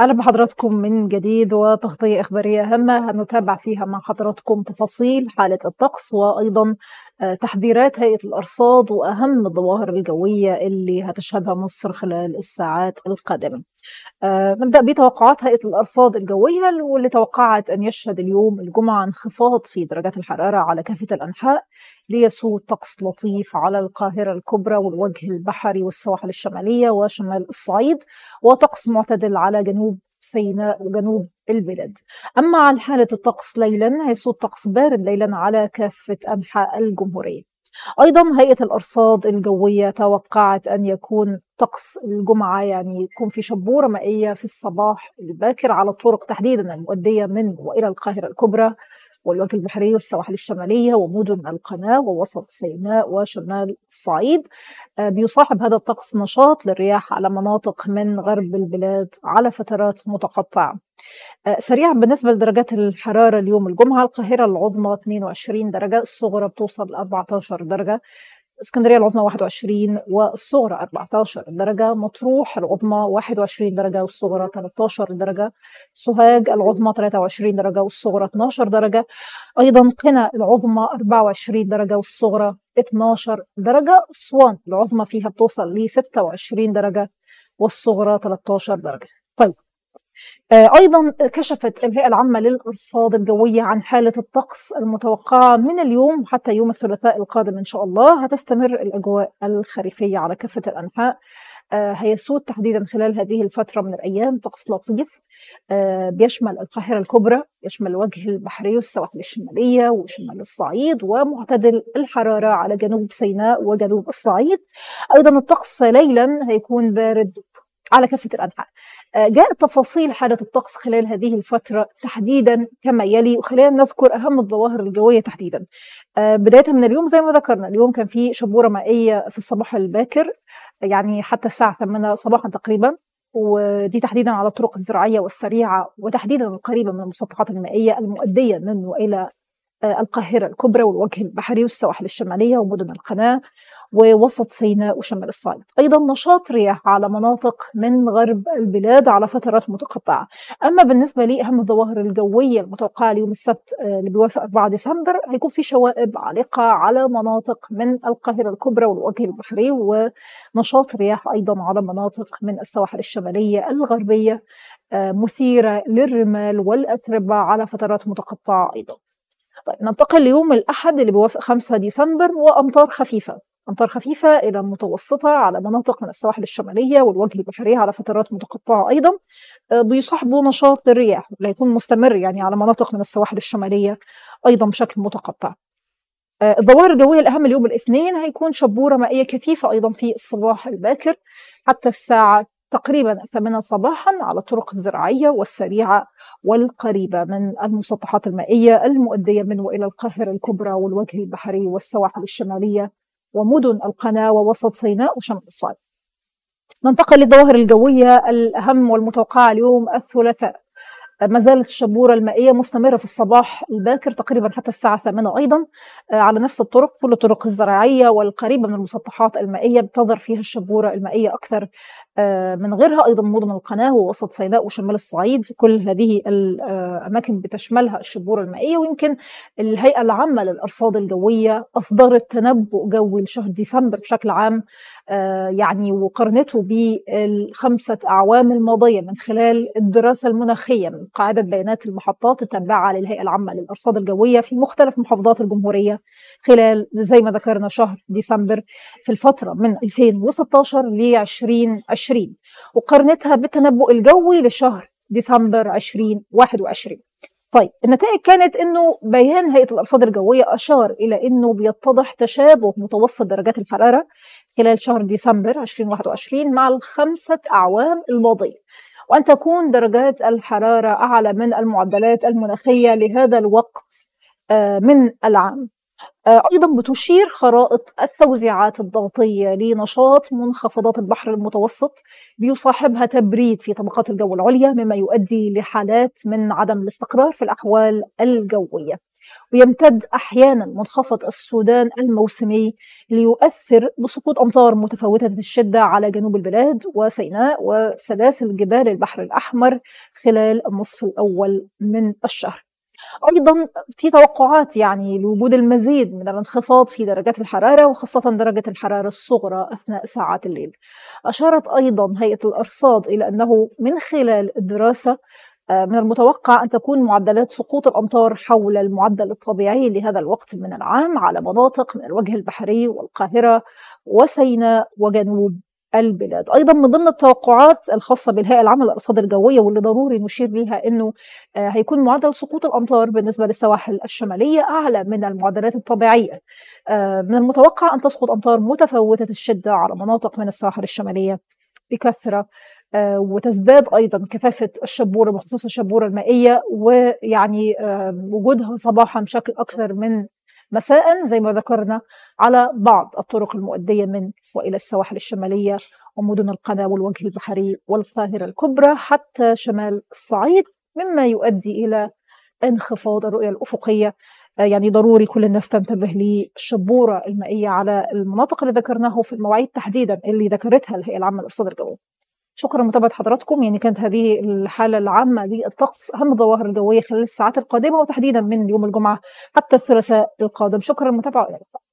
أهلا بحضراتكم من جديد وتغطية إخبارية هامة هنتابع فيها مع حضراتكم تفاصيل حالة الطقس وأيضا آه، تحذيرات هيئة الأرصاد وأهم الظواهر الجوية اللي هتشهدها مصر خلال الساعات القادمة. آه، نبدأ بتوقعات هيئة الأرصاد الجوية واللي توقعت أن يشهد اليوم الجمعة انخفاض في درجات الحرارة على كافة الأنحاء ليسود طقس لطيف على القاهرة الكبرى والوجه البحري والسواحل الشمالية وشمال الصعيد وطقس معتدل على جنوب سيناء وجنوب البلاد. أما عن حالة الطقس ليلا هيسود طقس بارد ليلا على كافة أنحاء الجمهورية. أيضا هيئة الأرصاد الجوية توقعت أن يكون طقس الجمعة يعني يكون في شبورة مائية في الصباح الباكر على الطرق تحديدا المؤدية من وإلى القاهرة الكبرى. والوجه البحري والسواحل الشمالية ومدن القناة ووسط سيناء وشمال الصعيد آه، بيصاحب هذا الطقس نشاط للرياح على مناطق من غرب البلاد على فترات متقطعة. آه، سريعا بالنسبة لدرجات الحرارة اليوم الجمعة القاهرة العظمى 22 درجة الصغرى بتوصل ل 14 درجة. اسكندرية العظمى 21 والصغرى 14 درجة مطروح العظمى 21 درجة والصغرى 13 درجة سوهاج العظمى 23 درجة والصغرى 12 درجة أيضا قنا العظمى 24 درجة والصغرى 12 درجة أسوان العظمى فيها بتوصل ل 26 درجة والصغرى 13 درجة. طيب أيضا كشفت الهيئة العامة للأرصاد الجوية عن حالة الطقس المتوقعة من اليوم حتى يوم الثلاثاء القادم إن شاء الله. هتستمر الأجواء الخريفية على كافة الأنحاء. آه، هيسود تحديدا خلال هذه الفترة من الأيام طقس لطيف آه، بيشمل القاهرة الكبرى يشمل الوجه البحري والسواحل الشمالية وشمال الصعيد ومعتدل الحرارة على جنوب سيناء وجنوب الصعيد. أيضا الطقس ليلا هيكون بارد على كافة الأنحاء. آه، جاءت تفاصيل حالة الطقس خلال هذه الفترة تحديدا كما يلي وخلينا نذكر أهم الظواهر الجوية تحديدا. آه، بداية من اليوم زي ما ذكرنا اليوم كان في شبورة مائية في الصباح الباكر يعني حتى الساعة 8 صباحا تقريبا ودي تحديدا على الطرق الزراعية والسريعة وتحديدا القريبة من المسطحات المائية المؤدية من وإلى القاهرة الكبرى والوجه البحري والسواحل الشمالية ومدن القناة ووسط سيناء وشمال الصعيد. أيضا نشاط رياح على مناطق من غرب البلاد على فترات متقطعة. أما بالنسبة لي أهم الظواهر الجوية المتوقعة ليوم السبت آه، اللي بيوافق 4 ديسمبر هيكون في شوائب عالقة على مناطق من القاهرة الكبرى والوجه البحري ونشاط رياح أيضا على مناطق من السواحل الشمالية الغربية آه، مثيرة للرمال والأتربة على فترات متقطعة أيضا. طيب ننتقل ليوم الأحد اللي بيوافق 5 ديسمبر وأمطار خفيفة. أمطار خفيفة إلى متوسطة على مناطق من السواحل الشمالية والوجه البحري على فترات متقطعة أيضا. آه، بيصاحبوا نشاط الرياح اللي هيكون مستمر يعني على مناطق من السواحل الشمالية أيضا بشكل متقطع. آه، الظواهر الجوية الأهم اليوم الاثنين هيكون شبورة مائية كثيفة أيضا في الصباح الباكر حتى الساعة تقريبا الثامنة صباحا على الطرق الزراعية والسريعة والقريبة من المسطحات المائية المؤدية من وإلى القاهرة الكبرى والوجه البحري والسواحل الشمالية ومدن القناة ووسط سيناء وشمال الصعيد. ننتقل للظواهر الجوية الأهم والمتوقعة اليوم الثلاثاء. ما زالت الشبورة المائية مستمرة في الصباح الباكر تقريبا حتى الساعة 8 أيضا آه، على نفس الطرق كل الطرق الزراعية والقريبة من المسطحات المائية. بتظهر فيها الشبورة المائية أكثر من غيرها أيضا مدن القناة ووسط سيناء وشمال الصعيد. كل هذه الأماكن بتشملها الشبورة المائية ويمكن الهيئة العامة للأرصاد الجوية أصدرت تنبؤ جوي لشهر ديسمبر بشكل عام آه، يعني وقارنته بالخمسة أعوام الماضية من خلال الدراسة المناخية من قاعدة بيانات المحطات التابعة للهيئة العامة للأرصاد الجوية في مختلف محافظات الجمهورية خلال زي ما ذكرنا شهر ديسمبر في الفترة من 2016 ل 2020 وقارنتها بالتنبؤ الجوي لشهر ديسمبر 2021 طيب النتائج كانت إنه بيان هيئة الأرصاد الجوية أشار إلى إنه بيتضح تشابه متوسط درجات الحرارة خلال شهر ديسمبر 2021 مع الخمسة أعوام الماضية. وأن تكون درجات الحرارة أعلى من المعدلات المناخية لهذا الوقت آه، من العام. أيضا بتشير خرائط التوزيعات الضغطية لنشاط منخفضات البحر المتوسط بيصاحبها تبريد في طبقات الجو العليا مما يؤدي لحالات من عدم الاستقرار في الأحوال الجوية. ويمتد أحيانا منخفض السودان الموسمي ليؤثر بسقوط أمطار متفاوتة الشدة على جنوب البلاد وسيناء وسلاسل جبال البحر الأحمر خلال النصف الأول من الشهر. أيضا في توقعات يعني لوجود المزيد من الانخفاض في درجات الحرارة وخاصة درجة الحرارة الصغرى أثناء ساعات الليل. أشارت أيضا هيئة الأرصاد إلى أنه من خلال الدراسة آه، من المتوقع أن تكون معدلات سقوط الأمطار حول المعدل الطبيعي لهذا الوقت من العام على مناطق من الوجه البحري والقاهرة وسيناء وجنوب البلاد. أيضا من ضمن التوقعات الخاصة بالهيئة العامة للأرصاد الجوية واللي ضروري نشير ليها أنه آه، هيكون معدل سقوط الأمطار بالنسبة للسواحل الشمالية أعلى من المعدلات الطبيعية. آه، من المتوقع أن تسقط أمطار متفاوتة الشدة على مناطق من السواحل الشمالية بكثرة. آه، وتزداد أيضا كثافة الشبورة بخصوص الشبورة المائية ويعني وجودها صباحا بشكل أكثر من مساء زي ما ذكرنا على بعض الطرق المؤدية من وإلى السواحل الشمالية ومدن القناه والوجه البحري والقاهرة الكبرى حتى شمال الصعيد مما يؤدي إلى انخفاض الرؤية الأفقية آه، يعني ضروري كل الناس تنتبه للشبورة المائية على المناطق اللي ذكرناه في المواعيد تحديدا اللي ذكرتها الهيئة العامة للارصاد الجوي. شكرا لمتابعة حضراتكم. يعني كانت هذه الحالة العامة للطقس أهم الظواهر الجوية خلال الساعات القادمة وتحديدا من يوم الجمعة حتى الثلاثاء القادم. شكرا اللقاء.